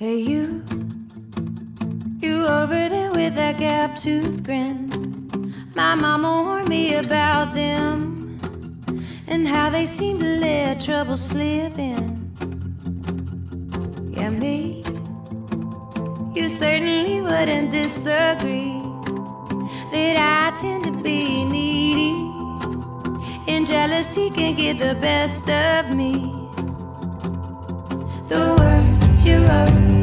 Hey, you, you over there with that gap tooth grin. My mama warned me about them and how they seem to let trouble slip in. Yeah, me, you certainly wouldn't disagree that I tend to be needy and jealousy can get the best of me. The words you wrote.